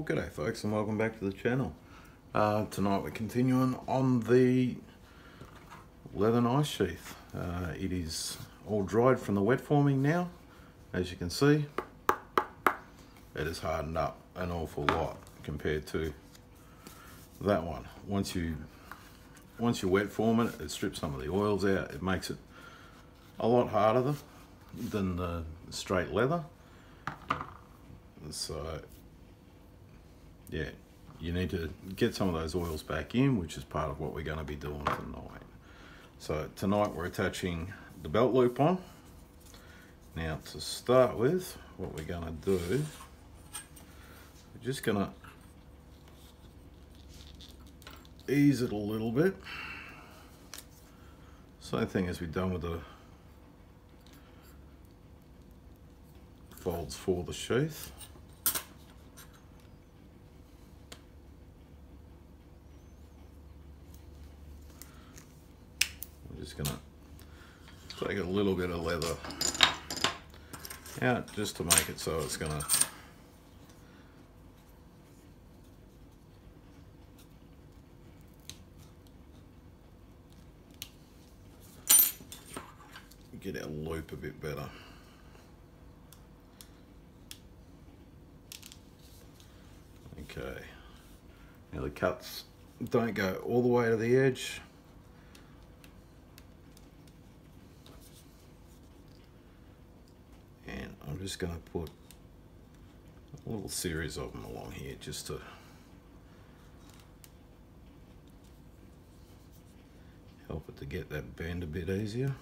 Well, g'day folks and welcome back to the channel. Uh, tonight we're continuing on the leather ice sheath. Uh, it is all dried from the wet forming now. As you can see, it has hardened up an awful lot compared to that one. Once you once you wet form it, it strips some of the oils out. It makes it a lot harder than the straight leather. So yeah, you need to get some of those oils back in, which is part of what we're going to be doing tonight. So tonight we're attaching the belt loop on. Now to start with, what we're going to do, we're just going to ease it a little bit. Same thing as we've done with the folds for the sheath. Just gonna take a little bit of leather out just to make it so it's gonna get our loop a bit better. Okay, now the cuts don't go all the way to the edge. Just going to put a little series of them along here just to help it to get that bend a bit easier.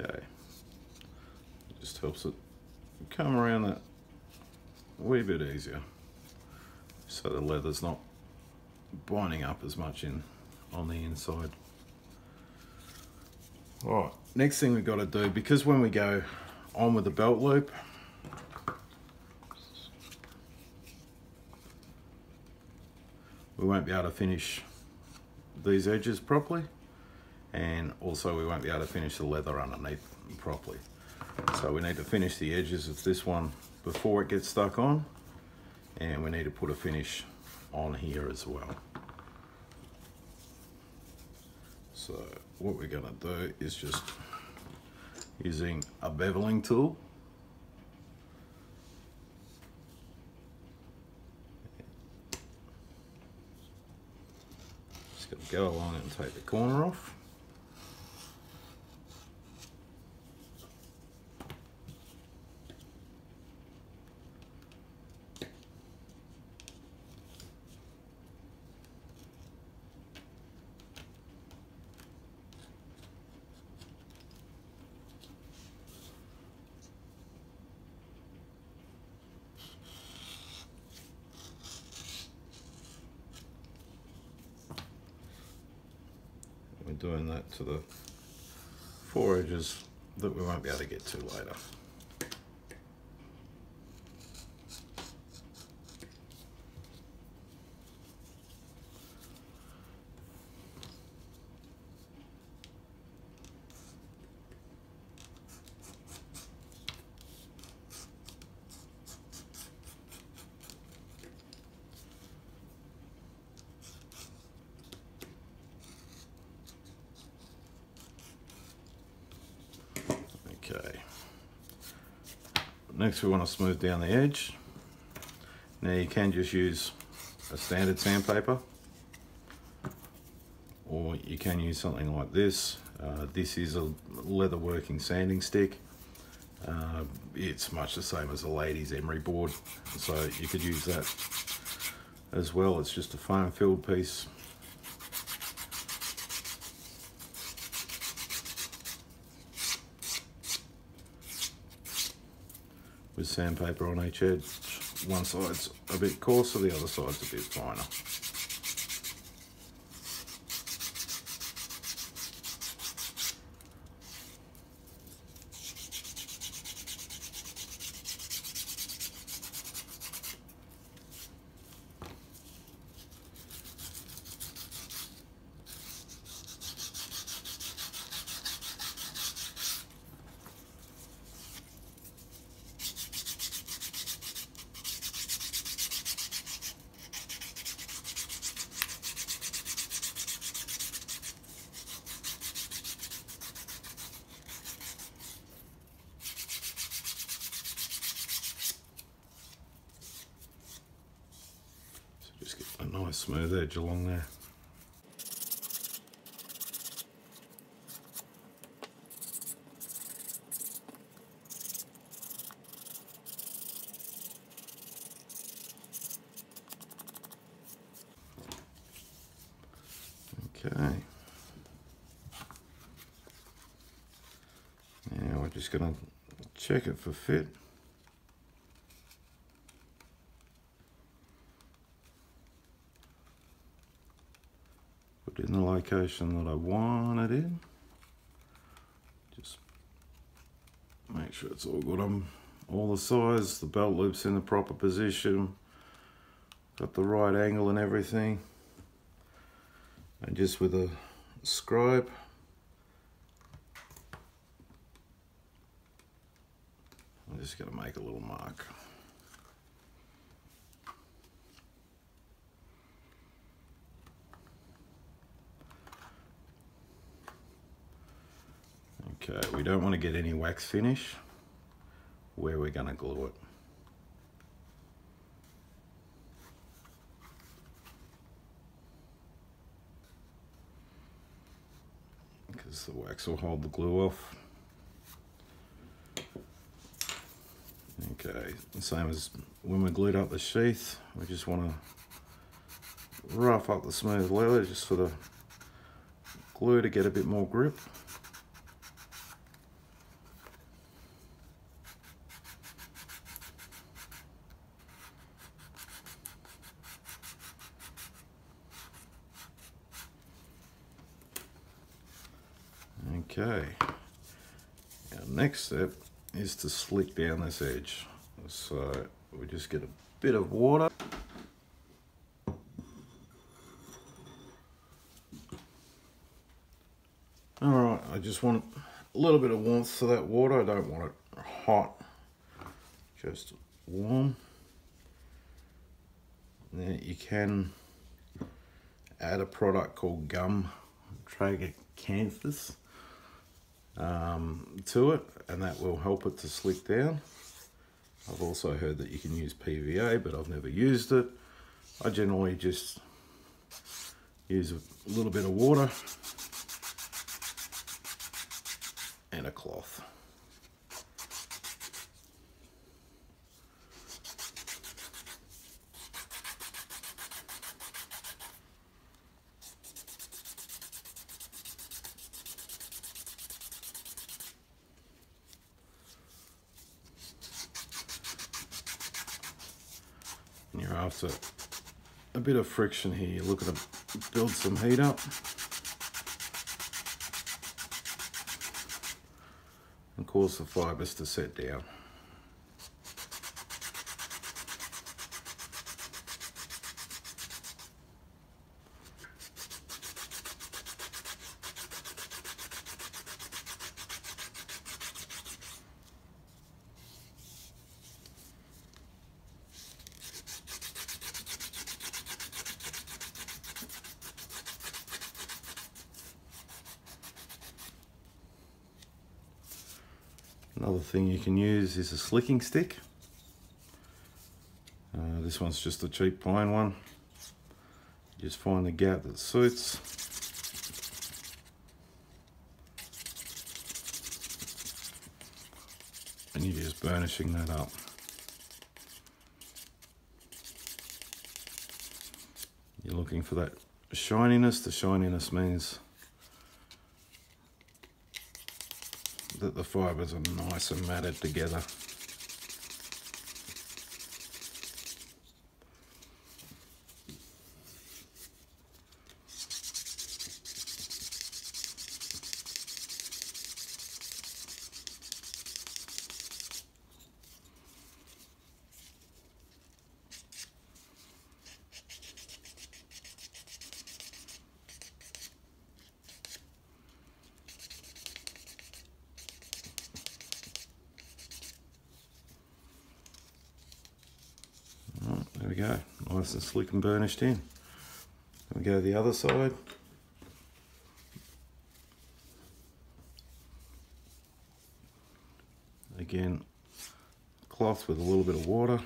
Okay. Helps it come around that a wee bit easier. So the leather's not binding up as much in on the inside. All right, next thing we've got to do, because when we go on with the belt loop, we won't be able to finish these edges properly and also we won't be able to finish the leather underneath properly. So we need to finish the edges of this one before it gets stuck on and we need to put a finish on here as well. So what we're going to do is just using a beveling tool just to go along and take the corner off doing that to the four edges that we won't be able to get to later. Okay. Next we want to smooth down the edge. Now you can just use a standard sandpaper or you can use something like this. Uh, this is a leather working sanding stick. Uh, it's much the same as a lady's emery board so you could use that as well. It's just a foam filled piece with sandpaper on each edge. One side's a bit coarser, the other side's a bit finer. Just get a nice smooth edge along there. Okay. Now we're just going to check it for fit. Put it in the location that I want it in. Just make sure it's all good on all the size, the belt loop's in the proper position, got the right angle and everything and just with a scribe I'm just going to make a little mark. Okay, we don't want to get any wax finish where we're going to glue it. because the wax will hold the glue off. Okay, same as when we glued up the sheath, we just want to rough up the smooth leather just for the glue to get a bit more grip. Okay, our next step is to slick down this edge. So we just get a bit of water. All right, I just want a little bit of warmth to that water. I don't want it hot, just warm. Now you can add a product called gum Traeger Canthus um, to it and that will help it to slick down. I've also heard that you can use PVA but I've never used it. I generally just use a little bit of water and a cloth. And you're after a bit of friction here. Looking to build some heat up. And cause the fibres to set down. Another thing you can use is a slicking stick. Uh, this one's just a cheap pine one. Just find the gap that suits. And you're just burnishing that up. You're looking for that shininess. The shininess means that the fibres are nice and matted together. Go, nice and slick and burnished in. We go the other side. Again, cloth with a little bit of water.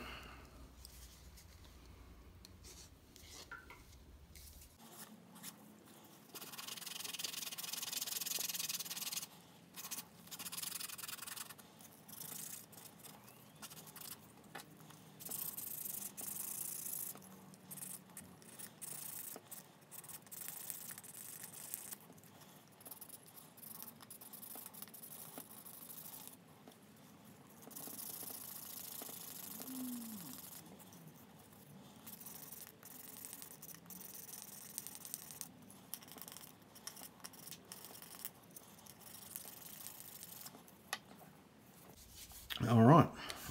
All right,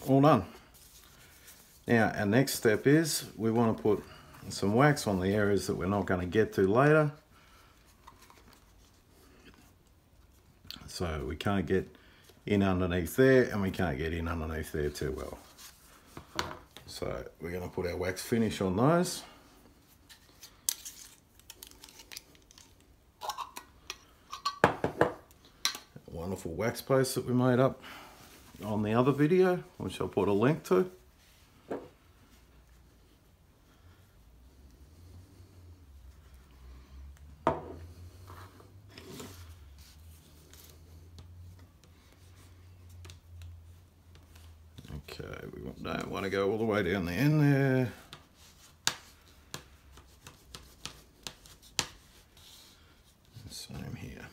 all done. Now, our next step is we want to put some wax on the areas that we're not going to get to later. So we can't get in underneath there and we can't get in underneath there too well. So we're going to put our wax finish on those. Wonderful wax paste that we made up on the other video, which I'll put a link to. Okay, we don't want to go all the way down the end there. Same here.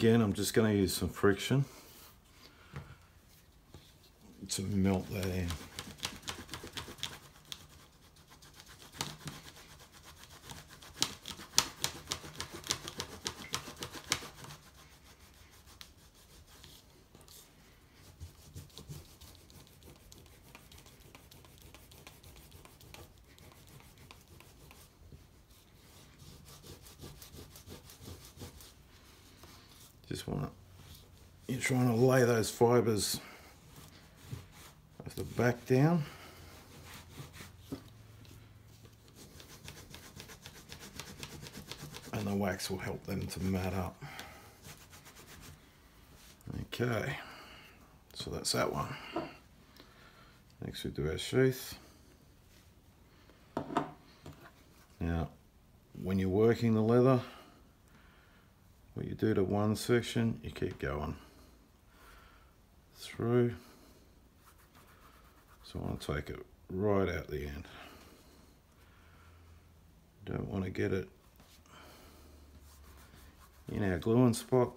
Again, I'm just going to use some friction to melt that in. Just want to, you're trying to lay those fibres of the back down. And the wax will help them to mat up. Okay, so that's that one. Next we do our sheath. Now, when you're working the leather, do to one section, you keep going through. So I want to take it right out the end. Don't want to get it in our gluing spot.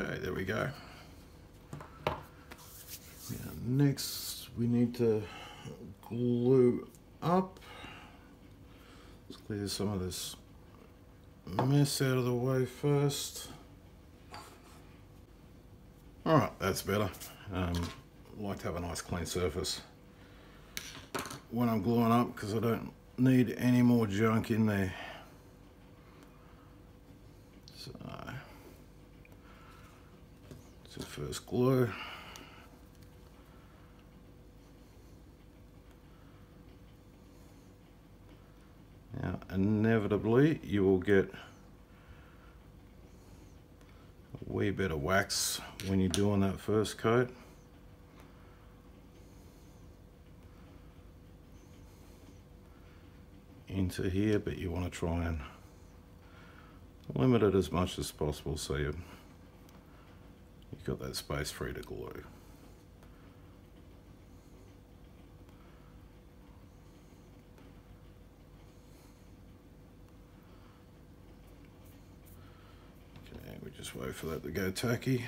Okay, there we go. Now, next, we need to glue up. Let's clear some of this mess out of the way first. All right, that's better. Um, like to have a nice clean surface when I'm gluing up because I don't need any more junk in there. So, the first glue. Now, inevitably, you will get a wee bit of wax when you're doing that first coat. into here, but you want to try and limit it as much as possible so you, you've got that space free to glue. Okay, we just wait for that to go tacky.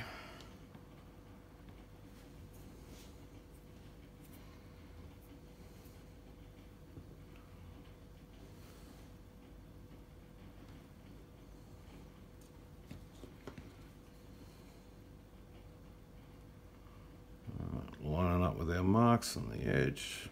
Marks on the edge.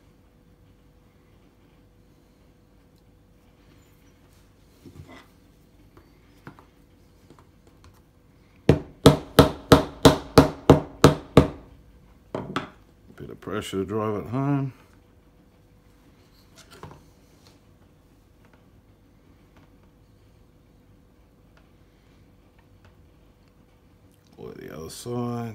Bit of pressure to drive it home. Glue the other side.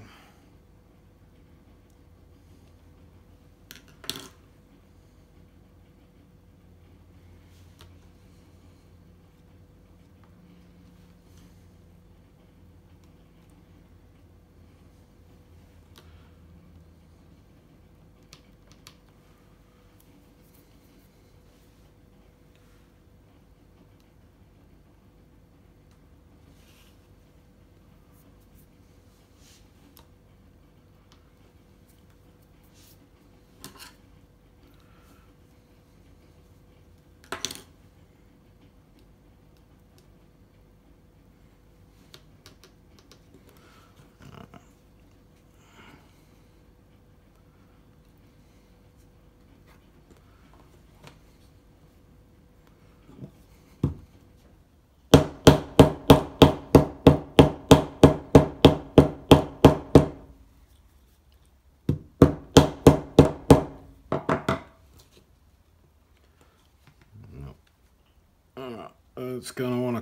it's going to want to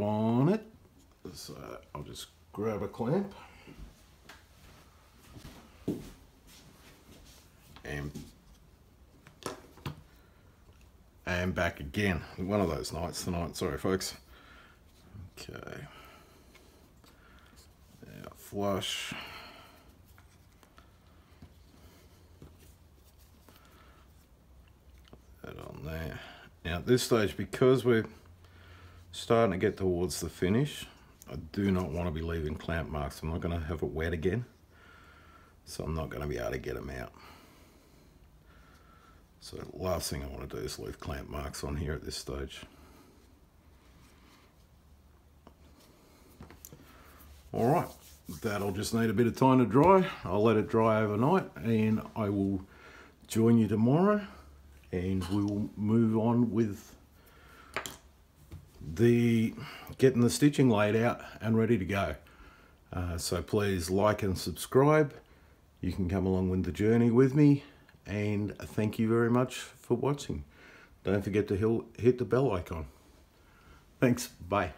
on it. So uh, I'll just grab a clamp. And, and back again. One of those nights tonight. Sorry, folks. Okay. Flush. That on there. Now at this stage, because we're starting to get towards the finish. I do not want to be leaving clamp marks. I'm not going to have it wet again. So I'm not going to be able to get them out. So last thing I want to do is leave clamp marks on here at this stage. All right, that'll just need a bit of time to dry. I'll let it dry overnight and I will join you tomorrow and we will move on with the getting the stitching laid out and ready to go. Uh, so please like and subscribe. You can come along with the journey with me and thank you very much for watching. Don't forget to hit the bell icon. Thanks. Bye.